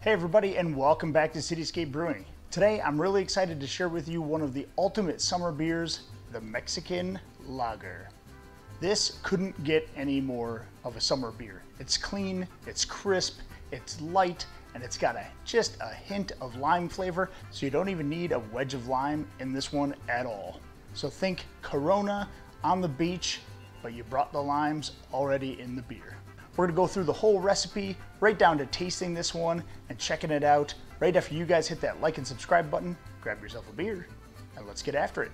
Hey everybody and welcome back to Cityscape Brewing. Today I'm really excited to share with you one of the ultimate summer beers, the Mexican Lager. This couldn't get any more of a summer beer. It's clean, it's crisp, it's light, and it's got a, just a hint of lime flavor, so you don't even need a wedge of lime in this one at all. So think Corona on the beach, but you brought the limes already in the beer. We're gonna go through the whole recipe, right down to tasting this one and checking it out. Right after you guys hit that like and subscribe button, grab yourself a beer, and let's get after it.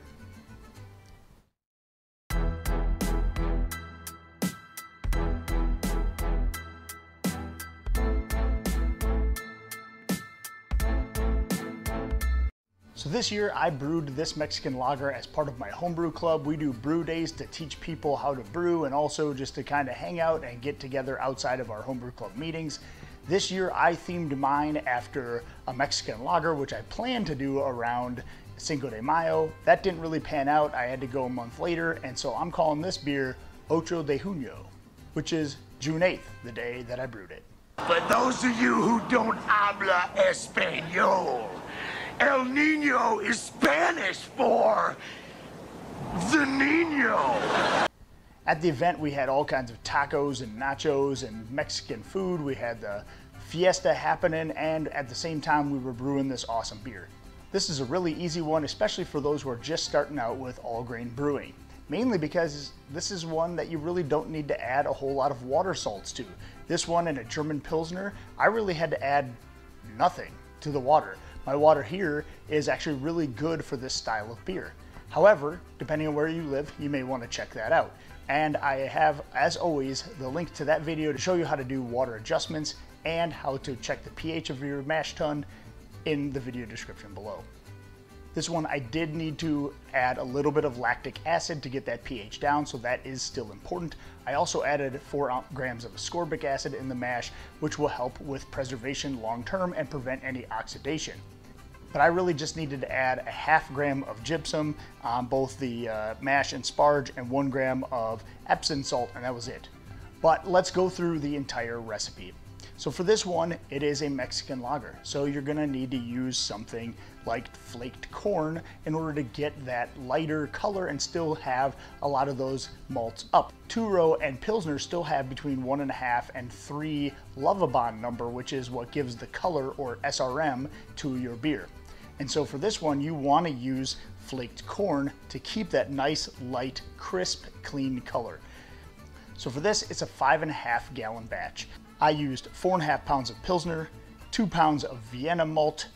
So this year I brewed this Mexican lager as part of my homebrew club. We do brew days to teach people how to brew and also just to kind of hang out and get together outside of our homebrew club meetings. This year I themed mine after a Mexican lager, which I planned to do around Cinco de Mayo. That didn't really pan out. I had to go a month later. And so I'm calling this beer Ocho de Junio, which is June 8th, the day that I brewed it. For those of you who don't habla español, El Nino is Spanish for the Nino. At the event, we had all kinds of tacos and nachos and Mexican food. We had the fiesta happening, and at the same time, we were brewing this awesome beer. This is a really easy one, especially for those who are just starting out with all grain brewing. Mainly because this is one that you really don't need to add a whole lot of water salts to. This one in a German Pilsner, I really had to add nothing to the water. My water here is actually really good for this style of beer. However, depending on where you live, you may want to check that out. And I have, as always, the link to that video to show you how to do water adjustments and how to check the pH of your mash tun in the video description below. This one I did need to add a little bit of lactic acid to get that pH down, so that is still important. I also added four grams of ascorbic acid in the mash, which will help with preservation long term and prevent any oxidation. But I really just needed to add a half gram of gypsum on both the uh, mash and sparge and one gram of Epsom salt, and that was it. But let's go through the entire recipe. So for this one, it is a Mexican lager. So you're gonna need to use something like flaked corn in order to get that lighter color and still have a lot of those malts up. Turo and Pilsner still have between one and a half and three Lovibond number, which is what gives the color or SRM to your beer. And so for this one, you wanna use flaked corn to keep that nice, light, crisp, clean color. So for this, it's a five and a half gallon batch. I used four and a half pounds of Pilsner, two pounds of Vienna malt,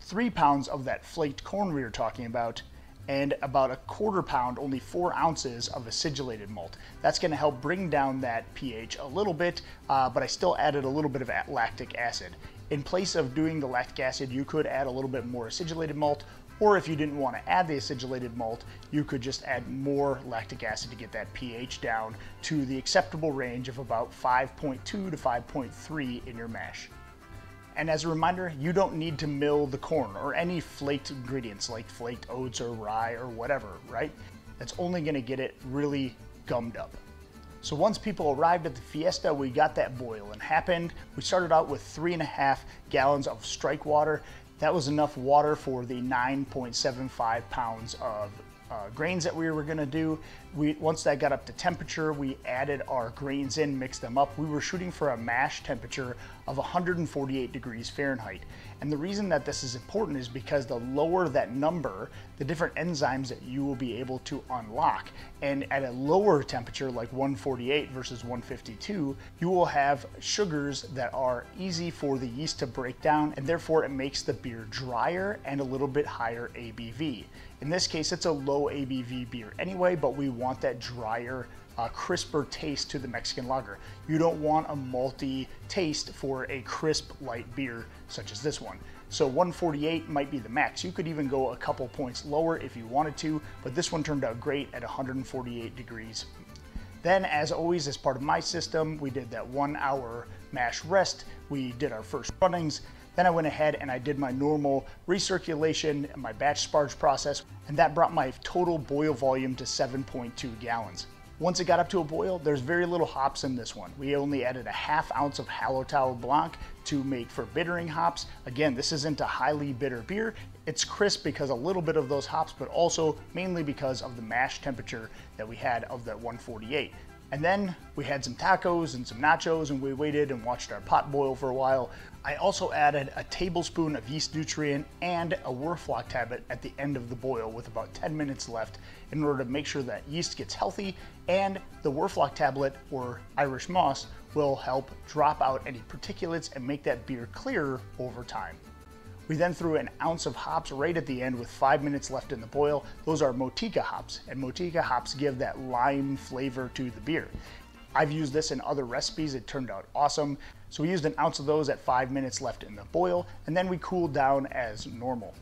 three pounds of that flaked corn we were talking about, and about a quarter pound, only four ounces of acidulated malt. That's gonna help bring down that pH a little bit, uh, but I still added a little bit of lactic acid. In place of doing the lactic acid, you could add a little bit more acidulated malt, or if you didn't want to add the acidulated malt, you could just add more lactic acid to get that pH down to the acceptable range of about 5.2 to 5.3 in your mash. And as a reminder, you don't need to mill the corn or any flaked ingredients like flaked oats or rye or whatever, right? That's only gonna get it really gummed up. So once people arrived at the fiesta, we got that boiling happened. We started out with three and a half gallons of strike water. That was enough water for the 9.75 pounds of uh, grains that we were gonna do. We, once that got up to temperature, we added our grains in, mixed them up. We were shooting for a mash temperature of 148 degrees Fahrenheit. And the reason that this is important is because the lower that number, the different enzymes that you will be able to unlock. And at a lower temperature, like 148 versus 152, you will have sugars that are easy for the yeast to break down, and therefore it makes the beer drier and a little bit higher ABV. In this case, it's a low ABV beer anyway, but we want that drier uh, crisper taste to the Mexican lager. You don't want a malty taste for a crisp light beer such as this one. So 148 might be the max. You could even go a couple points lower if you wanted to, but this one turned out great at 148 degrees. Then, as always, as part of my system, we did that one hour mash rest. We did our first runnings. Then I went ahead and I did my normal recirculation, and my batch sparge process, and that brought my total boil volume to 7.2 gallons. Once it got up to a boil, there's very little hops in this one. We only added a half ounce of Hallertau Blanc to make for bittering hops. Again, this isn't a highly bitter beer. It's crisp because a little bit of those hops, but also mainly because of the mash temperature that we had of that 148. And then we had some tacos and some nachos and we waited and watched our pot boil for a while. I also added a tablespoon of yeast nutrient and a Whirlfloc tablet at the end of the boil with about 10 minutes left in order to make sure that yeast gets healthy and the Whirlfloc tablet or Irish moss will help drop out any particulates and make that beer clearer over time. We then threw an ounce of hops right at the end with five minutes left in the boil. Those are Motueka hops, and Motueka hops give that lime flavor to the beer. I've used this in other recipes, it turned out awesome. So we used an ounce of those at five minutes left in the boil, and then we cooled down as normal.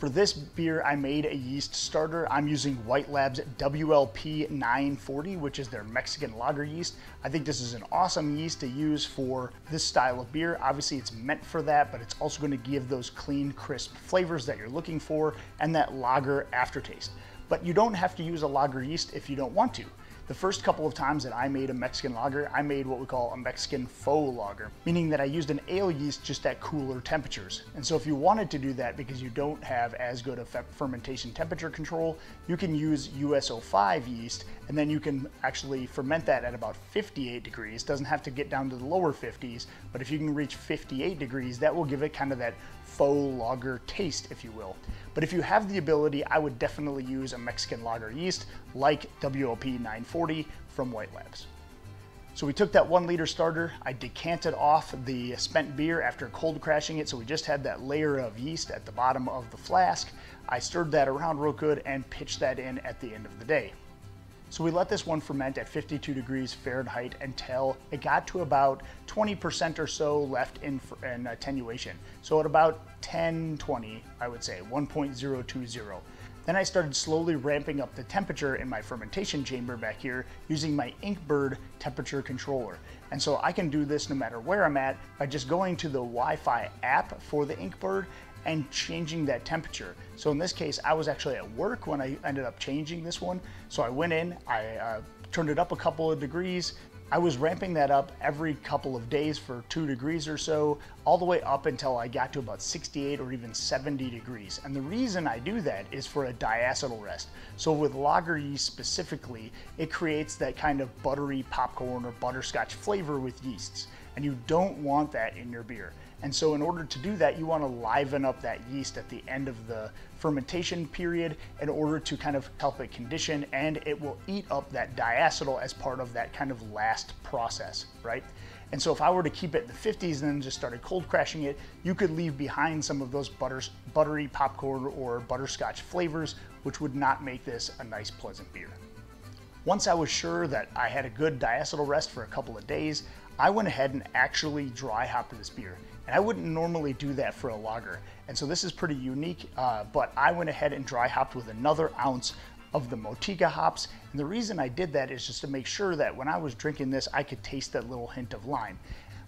For this beer, I made a yeast starter. I'm using White Labs WLP 940, which is their Mexican lager yeast. I think this is an awesome yeast to use for this style of beer. Obviously, it's meant for that, but it's also going to give those clean, crisp flavors that you're looking for and that lager aftertaste. But you don't have to use a lager yeast if you don't want to. The first couple of times that I made a Mexican lager, I made what we call a Mexican faux lager, meaning that I used an ale yeast just at cooler temperatures. And so if you wanted to do that because you don't have as good a fermentation temperature control, you can use US-05 yeast and then you can actually ferment that at about 58 degrees. Doesn't have to get down to the lower 50s, but if you can reach 58 degrees, that will give it kind of that faux lager taste, if you will. But if you have the ability, I would definitely use a Mexican lager yeast like WLP 940 from White Labs. So we took that one liter starter, I decanted off the spent beer after cold crashing it, so we just had that layer of yeast at the bottom of the flask. I stirred that around real good and pitched that in at the end of the day. So we let this one ferment at 52 degrees Fahrenheit until it got to about 20% or so left in, in attenuation. So at about 1020, I would say, 1.020. Then I started slowly ramping up the temperature in my fermentation chamber back here using my Inkbird temperature controller. And so I can do this no matter where I'm at by just going to the Wi-Fi app for the Inkbird and changing that temperature. So in this case, I was actually at work when I ended up changing this one. So I went in, I uh, turned it up a couple of degrees. I was ramping that up every couple of days for two degrees or so, all the way up until I got to about 68 or even 70 degrees. And the reason I do that is for a diacetyl rest. So with lager yeast specifically, it creates that kind of buttery popcorn or butterscotch flavor with yeasts. And you don't want that in your beer. And so in order to do that, you want to liven up that yeast at the end of the fermentation period in order to kind of help it condition and it will eat up that diacetyl as part of that kind of last process, right? And so if I were to keep it in the 50s and then just started cold crashing it, you could leave behind some of those butters, buttery popcorn or butterscotch flavors, which would not make this a nice pleasant beer. Once I was sure that I had a good diacetyl rest for a couple of days, I went ahead and actually dry hopped this beer. And I wouldn't normally do that for a lager. And so this is pretty unique, uh, but I went ahead and dry hopped with another ounce of the Motueka hops. And the reason I did that is just to make sure that when I was drinking this, I could taste that little hint of lime.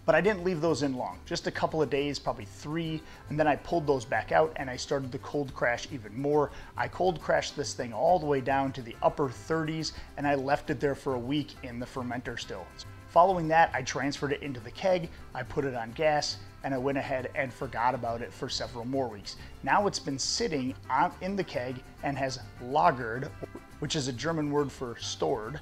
But I didn't leave those in long, just a couple of days, probably three, and then I pulled those back out and I started the cold crash even more. I cold crashed this thing all the way down to the upper 30s and I left it there for a week in the fermenter still. Following that, I transferred it into the keg, I put it on gas, and I went ahead and forgot about it for several more weeks. Now it's been sitting in the keg and has lagered, which is a German word for stored,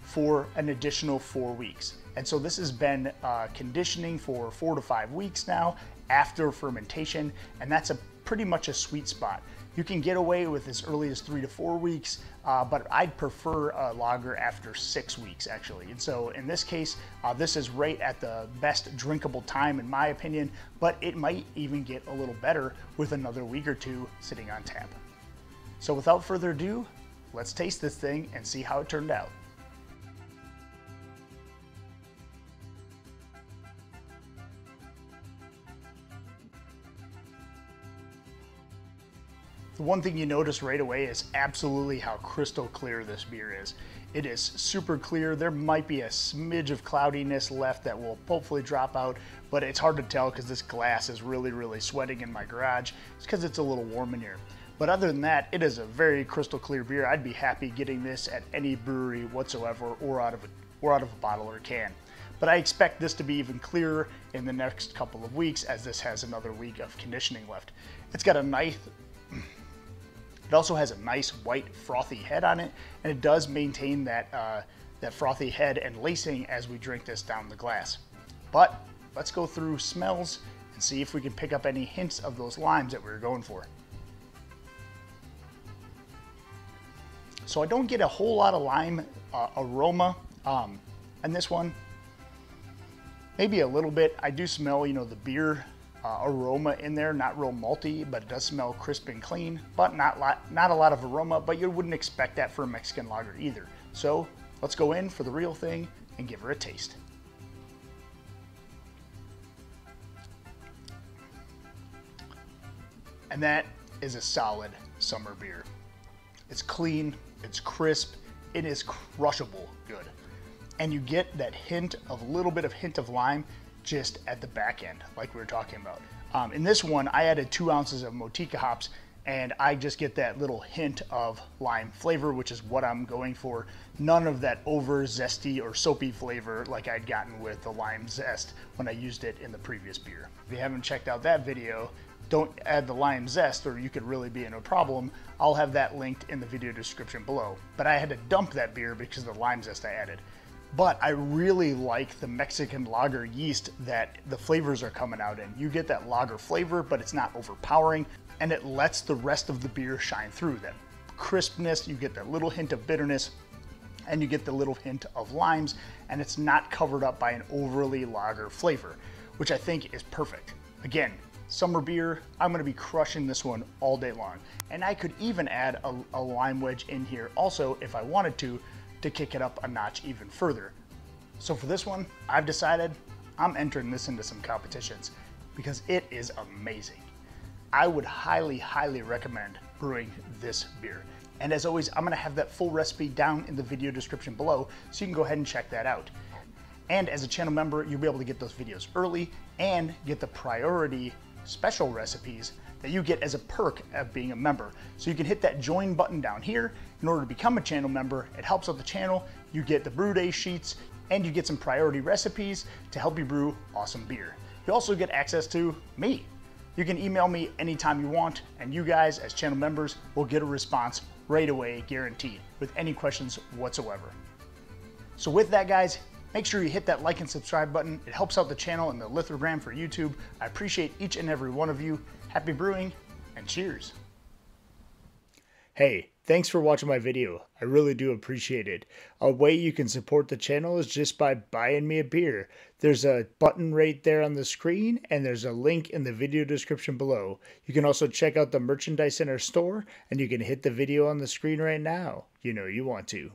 for an additional four weeks. And so this has been uh, conditioning for four to five weeks now after fermentation, and that's a pretty much a sweet spot. You can get away with as early as three to four weeks, uh, but I'd prefer a lager after six weeks actually. And so in this case, uh, this is right at the best drinkable time in my opinion, but it might even get a little better with another week or two sitting on tap. So without further ado, let's taste this thing and see how it turned out. The one thing you notice right away is absolutely how crystal clear this beer is. It is super clear. There might be a smidge of cloudiness left that will hopefully drop out, but it's hard to tell because this glass is really, really sweating in my garage. It's because it's a little warm in here. But other than that, it is a very crystal clear beer. I'd be happy getting this at any brewery whatsoever or out of a, or out of a bottle or can. But I expect this to be even clearer in the next couple of weeks as this has another week of conditioning left. It's got a nice, it also has a nice white frothy head on it, and it does maintain that, uh, that frothy head and lacing as we drink this down the glass. But let's go through smells and see if we can pick up any hints of those limes that we were going for. So I don't get a whole lot of lime uh, aroma um, in this one. Maybe a little bit. I do smell, you know, the beer uh, aroma in there, not real malty, but it does smell crisp and clean, but not, lot, not a lot of aroma, but you wouldn't expect that for a Mexican lager either. So let's go in for the real thing and give her a taste. And that is a solid summer beer. It's clean, it's crisp, it is crushable good. And you get that hint of a little bit of hint of lime just at the back end, like we were talking about. Um, in this one, I added two ounces of Motueka hops and I just get that little hint of lime flavor, which is what I'm going for. None of that over zesty or soapy flavor like I'd gotten with the lime zest when I used it in the previous beer. If you haven't checked out that video, don't add the lime zest or you could really be in a problem. I'll have that linked in the video description below. But I had to dump that beer because of the lime zest I added. But I really like the Mexican lager yeast that the flavors are coming out in. You get that lager flavor, but it's not overpowering and it lets the rest of the beer shine through. That crispness, you get that little hint of bitterness, and you get the little hint of limes, and it's not covered up by an overly lager flavor, which I think is perfect. Again, summer beer, I'm gonna be crushing this one all day long. And I could even add a, a, lime wedge in here also if I wanted to, to kick it up a notch even further. So for this one, I've decided I'm entering this into some competitions because it is amazing. I would highly, highly recommend brewing this beer. And as always, I'm gonna have that full recipe down in the video description below, so you can go ahead and check that out. And as a channel member, you'll be able to get those videos early and get the priority special recipes that you get as a perk of being a member. So you can hit that join button down here in order to become a channel member. It helps out the channel. You get the brew day sheets and you get some priority recipes to help you brew awesome beer. You also get access to me. You can email me anytime you want and you guys as channel members will get a response right away guaranteed with any questions whatsoever. So with that guys, Make sure you hit that like and subscribe button. It helps out the channel and the algorithm for YouTube. I appreciate each and every one of you. Happy brewing and cheers. Hey, thanks for watching my video. I really do appreciate it. A way you can support the channel is just by buying me a beer. There's a button right there on the screen and there's a link in the video description below. You can also check out the merchandise in our store and you can hit the video on the screen right now. You know you want to.